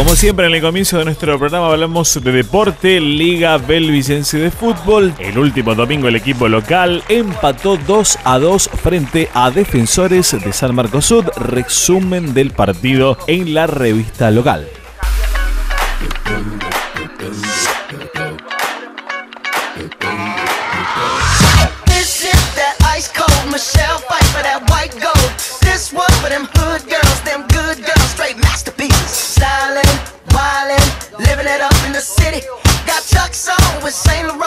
Como siempre en el comienzo de nuestro programa hablamos de deporte, Liga Belvicense de Fútbol. El último domingo el equipo local empató 2 a 2 frente a Defensores de San Marcos Sud. Resumen del partido en la revista local. St. Louis.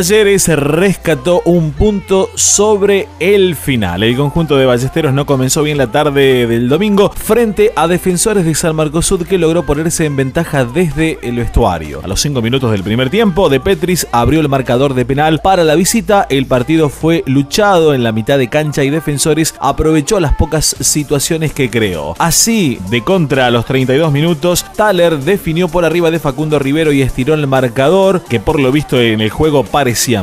Talleres rescató un punto sobre el final. El conjunto de Ballesteros no comenzó bien la tarde del domingo frente a defensores de San Marcos Sud que logró ponerse en ventaja desde el vestuario. A los 5 minutos del primer tiempo, De Petris abrió el marcador de penal para la visita. El partido fue luchado en la mitad de cancha y defensores aprovechó las pocas situaciones que creó. Así, de contra a los 32 minutos, Thaler definió por arriba de Facundo Rivero y estiró el marcador, que por lo visto en el juego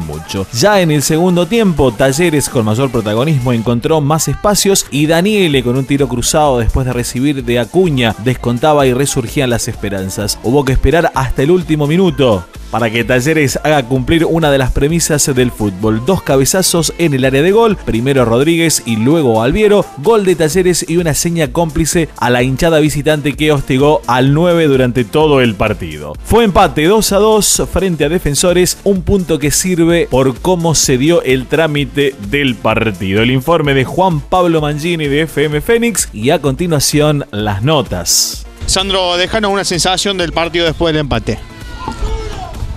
mucho. Ya en el segundo tiempo, Talleres con mayor protagonismo encontró más espacios y Daniele con un tiro cruzado después de recibir de Acuña descontaba y resurgían las esperanzas. Hubo que esperar hasta el último minuto para que Talleres haga cumplir una de las premisas del fútbol. Dos cabezazos en el área de gol, primero Rodríguez y luego Alviero, gol de Talleres y una seña cómplice a la hinchada visitante que hostigó al 9 durante todo el partido. Fue empate 2 a 2 frente a defensores, un punto que sirve por cómo se dio el trámite del partido. El informe de Juan Pablo Mangini de FM Fénix y a continuación las notas. Sandro, déjanos una sensación del partido después del empate.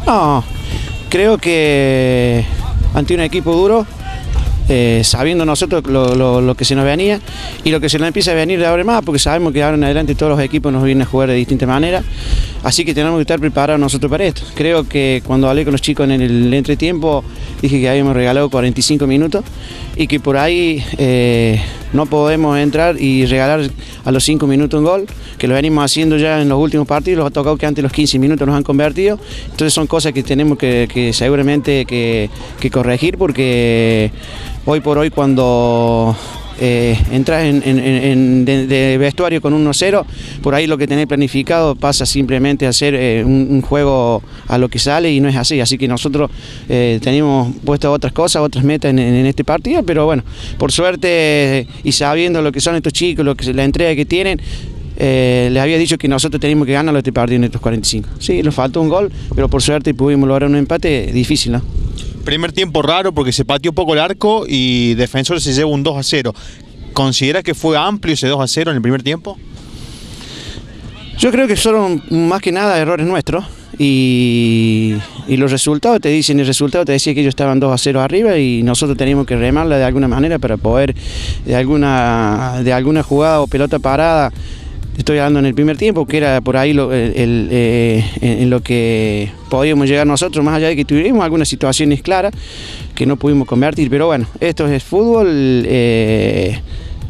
No, creo que ante un equipo duro, eh, sabiendo nosotros lo, que se nos venía y lo que se nos empieza a venir de ahora más, porque sabemos que ahora en adelante todos los equipos nos vienen a jugar de distinta manera, así que tenemos que estar preparados nosotros para esto. Creo que cuando hablé con los chicos en el entretiempo, dije que habíamos regalado 45 minutos y que por ahí eh, no podemos entrar y regalar a los 5 minutos un gol, que lo venimos haciendo ya en los últimos partidos, los ha tocado que antes los 15 minutos nos han convertido, entonces son cosas que tenemos que, seguramente que, corregir porque hoy por hoy cuando eh, entras en, de, vestuario con 1-0, por ahí lo que tenés planificado pasa simplemente a ser eh, un, juego a lo que sale y no es así. Así que nosotros eh, tenemos puesto otras cosas, otras metas en, este partido, pero bueno, por suerte y sabiendo lo que son estos chicos, lo que la entrega que tienen, les había dicho que nosotros teníamos que ganarlo este partido en estos 45. Sí, nos faltó un gol, pero por suerte pudimos lograr un empate difícil, ¿no? Primer tiempo raro porque se pateó poco el arco y Defensor se lleva un 2 a 0. ¿Considera que fue amplio ese 2 a 0 en el primer tiempo? Yo creo que fueron más que nada errores nuestros y, los resultados te dicen, el resultado te decía que ellos estaban 2 a 0 arriba y nosotros teníamos que remarla de alguna manera para poder de alguna, de alguna jugada o pelota parada estoy hablando en el primer tiempo, que era por ahí lo, eh, en lo que podíamos llegar nosotros, más allá de que tuvimos algunas situaciones claras que no pudimos convertir. Pero bueno, esto es fútbol. Eh,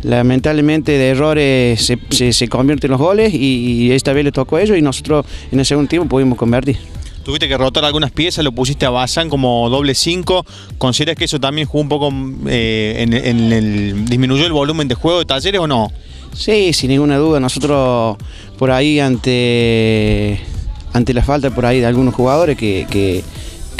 lamentablemente de errores se, se, convierten los goles y, esta vez le tocó a ellos y nosotros en el segundo tiempo pudimos convertir. Tuviste que rotar algunas piezas, lo pusiste a Bazán como doble 5. ¿Consideras que eso también jugó un poco eh, en, el, disminuyó el volumen de juego de talleres o no? Sí, sin ninguna duda. Nosotros por ahí ante, ante la falta por ahí de algunos jugadores que, que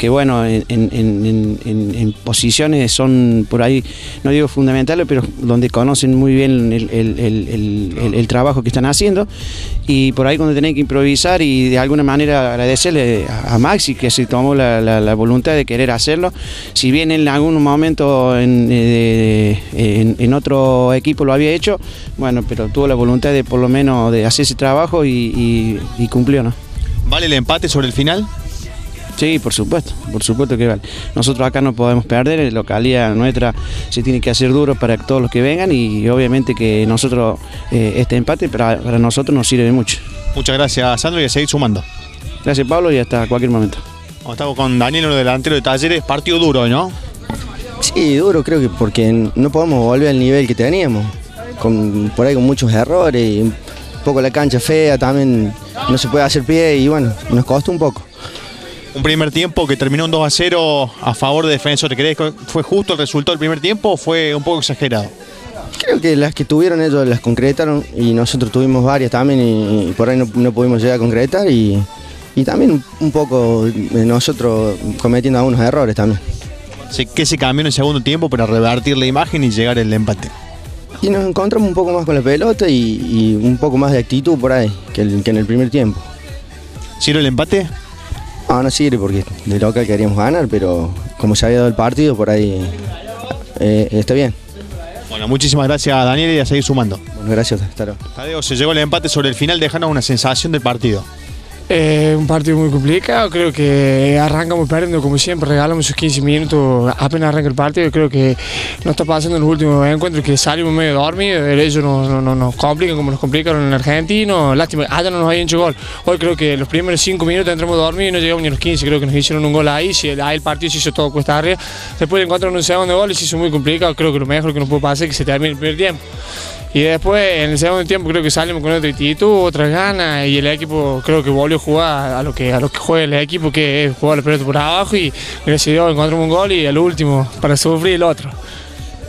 que bueno, en, posiciones son por ahí, no digo fundamentales, pero donde conocen muy bien el, trabajo que están haciendo. Y por ahí cuando tenés que improvisar y de alguna manera agradecerle a Maxi que se tomó la, voluntad de querer hacerlo. Si bien en algún momento eh, en, otro equipo lo había hecho, bueno, pero tuvo la voluntad de por lo menos de hacer ese trabajo y, y cumplió, ¿no? ¿Vale el empate sobre el final? Sí, por supuesto, por supuesto que vale. Nosotros acá no podemos perder, la localidad nuestra se tiene que hacer duro para todos los que vengan y obviamente que nosotros, eh, este empate para, nosotros nos sirve mucho. Muchas gracias Sandro y a seguir sumando. Gracias Pablo y hasta cualquier momento. Estamos con Daniel, uno delantero de Talleres, partido duro, ¿no? Sí, duro creo que porque no podemos volver al nivel que teníamos, con, por ahí con muchos errores, un poco la cancha fea, también no se puede hacer pie y bueno, nos costó un poco un primer tiempo que terminó un 2 a 0 a favor de Defensor. ¿Crees que fue justo el resultado del primer tiempo o fue un poco exagerado? Creo que las que tuvieron ellos las concretaron y nosotros tuvimos varias también y, por ahí no, pudimos llegar a concretar y, también un poco nosotros cometiendo algunos errores también. ¿Qué se cambió en el segundo tiempo para revertir la imagen y llegar al empate? Y nos encontramos un poco más con la pelota y, un poco más de actitud por ahí que, que en el primer tiempo. ¿Sirve el empate? No, no sirve porque de local queríamos ganar, pero como se había dado el partido, por ahí eh, está bien. Bueno, muchísimas gracias Daniel y a seguir sumando. Bueno, gracias, hasta Tadeo, se llegó el empate sobre el final, dejanos una sensación del partido. Eh, un partido muy complicado, creo que arrancamos perdiendo como siempre, regalamos esos 15 minutos apenas arranca el partido, creo que nos está pasando en los últimos encuentros que salimos medio dormidos, ellos nos, no, no, nos complican como nos complicaron en argentino, lástima, allá no nos habían hecho gol, hoy creo que los primeros 5 minutos entramos dormidos y no llegamos ni a los 15, creo que nos hicieron un gol ahí, si ahí el partido se hizo todo cuesta arriba, después encontraron un segundo gol y se hizo muy complicado, creo que lo mejor que nos puede pasar es que se termine el primer tiempo. Y después, en el segundo tiempo, creo que salimos con otra actitud, otras ganas, y el equipo creo que volvió a jugar a lo que, a lo que juega el equipo, que es jugar la por abajo, y gracias a encontramos un gol y al último, para sufrir el otro.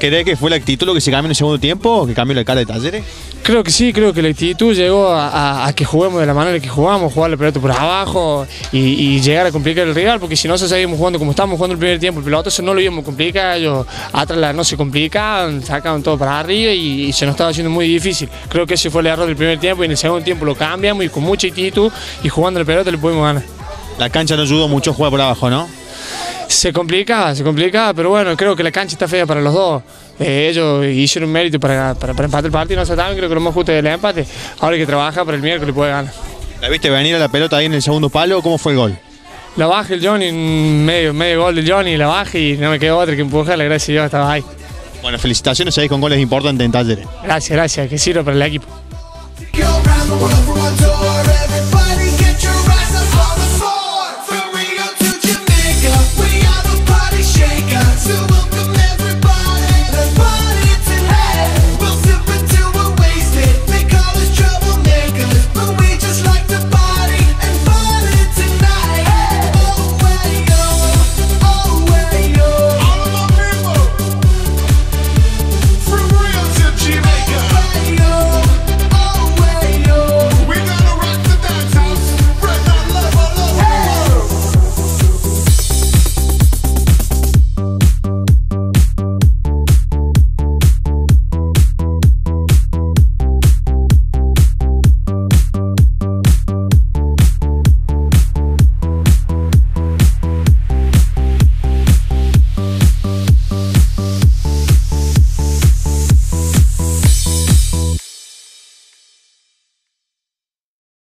¿Crees que fue la actitud lo que se cambió en el segundo tiempo o que cambió la cara de Talleres? Creo que sí, creo que la actitud llegó a, a- a que juguemos de la manera que jugamos, jugar la pelota por abajo y, y llegar a complicar el rival, porque si no, seguimos jugando como estábamos jugando el primer tiempo, el pelotazo no lo íbamos a complicar, ellos atrás la- no se complicaban, sacaban todo para arriba y, y se nos estaba haciendo muy difícil. Creo que ese fue el error del primer tiempo y en el segundo tiempo lo cambiamos y con mucha actitud y jugando la pelota le pudimos ganar. La cancha no ayudó mucho a jugar por abajo, ¿no? Se complicaba, se complicaba, pero bueno, creo que la cancha está fea para los dos. Eh, ellos hicieron mérito para, para, para empatar el partido, nosotros también creo que lo más justo es el empate. Ahora hay que trabaja para el miércoles puede ganar. ¿La viste venir a la pelota ahí en el segundo palo? ¿Cómo fue el gol? La baja el Johnny, un medio, medio gol del Johnny, la baja y no me quedó otra que empujarla, gracias a Dios estaba ahí. Bueno, felicitaciones ahí con goles importantes en Talleres. Gracias, gracias, que sirva para el equipo.